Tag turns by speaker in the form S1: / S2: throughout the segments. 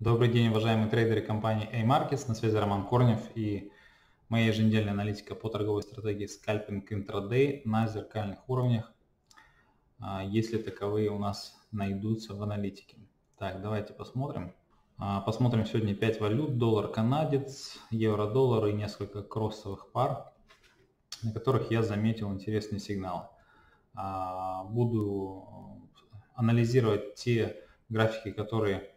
S1: Добрый день, уважаемые трейдеры компании A-Markets. На связи Роман Корнев и моя еженедельная аналитика по торговой стратегии Scalping Intraday на зеркальных уровнях, а, если таковые у нас найдутся в аналитике. Так, давайте посмотрим. А, посмотрим сегодня 5 валют. Доллар канадец, евро-доллар и несколько кроссовых пар, на которых я заметил интересный сигнал. А, буду анализировать те графики, которые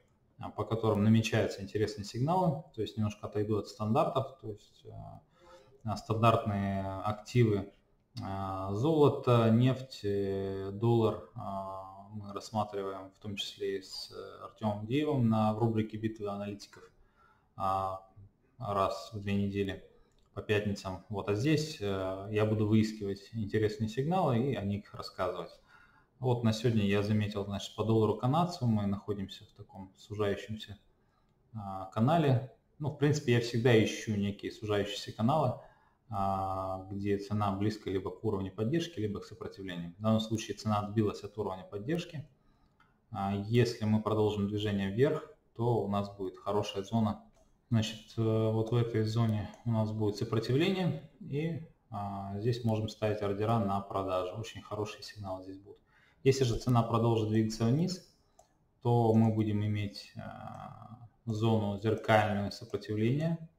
S1: по которым намечаются интересные сигналы, то есть немножко отойду от стандартов, то есть а, стандартные активы а, золото, нефть, э, доллар мы рассматриваем в том числе и с Артемом Деевым на в рубрике «Битвы аналитиков» раз в две недели по пятницам. Вот, а здесь э, я буду выискивать интересные сигналы и о них рассказывать. Вот на сегодня я заметил, значит, по доллару канадцу мы находимся в таком сужающемся а, канале. Ну, в принципе, я всегда ищу некие сужающиеся каналы, а, где цена близко либо к уровню поддержки, либо к сопротивлению. В данном случае цена отбилась от уровня поддержки. А, если мы продолжим движение вверх, то у нас будет хорошая зона. Значит, э, вот в этой зоне у нас будет сопротивление, и здесь можем ставить ордера на продажу. Очень хороший сигнал здесь будет. Если же цена продолжит двигаться вниз, то мы будем иметь э, зону зеркального сопротивления.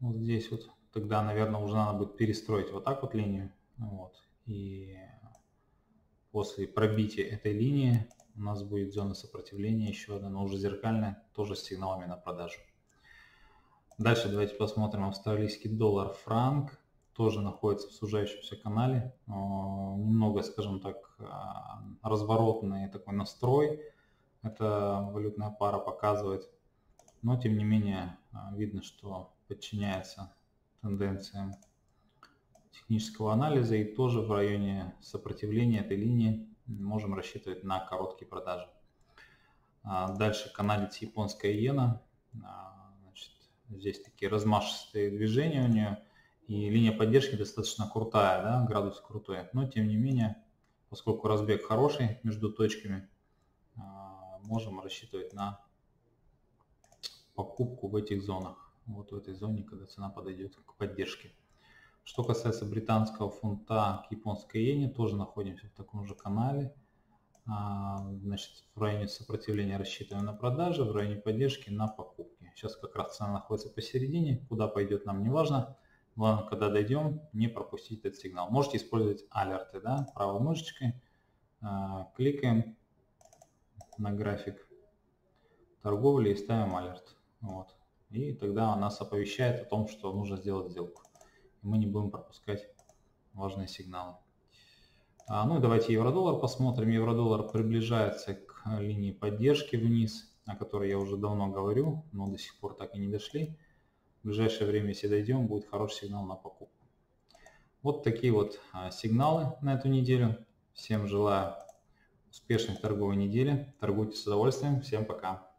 S1: Вот здесь вот. Тогда, наверное, уже надо будет перестроить вот так вот линию. Вот. И после пробития этой линии у нас будет зона сопротивления еще одна, но уже зеркальная, тоже с сигналами на продажу. Дальше давайте посмотрим австралийский доллар франк тоже находится в сужающемся канале. Немного, скажем так, а, разворотный такой настрой. Эта валютная пара показывает. Но, тем не менее, а, видно, что подчиняется тенденциям технического анализа и тоже в районе сопротивления этой линии можем рассчитывать на короткие продажи. А, дальше канадец японская иена. Значит, здесь такие размашистые движения у нее и линия поддержки достаточно крутая, да, градус крутой. Но тем не менее, поскольку разбег хороший между точками, а, можем рассчитывать на покупку в этих зонах. Вот в этой зоне, когда цена подойдет к поддержке. Что касается британского фунта к японской иене, тоже находимся в таком же канале. А, значит, в районе сопротивления рассчитываем на продажи, в районе поддержки на покупки. Сейчас как раз цена находится посередине, куда пойдет нам не важно. Главное, когда дойдем, не пропустить этот сигнал. Можете использовать алерты, да, правой мышечкой. Э, кликаем на график торговли и ставим алерт. Вот. И тогда нас оповещает о том, что нужно сделать сделку. И мы не будем пропускать важные сигналы. А, ну и давайте евро-доллар посмотрим. Евро-доллар приближается к линии поддержки вниз, о которой я уже давно говорю, но до сих пор так и не дошли. В ближайшее время, если дойдем, будет хороший сигнал на покупку. Вот такие вот а, сигналы на эту неделю. Всем желаю успешной торговой недели. Торгуйте с удовольствием. Всем пока.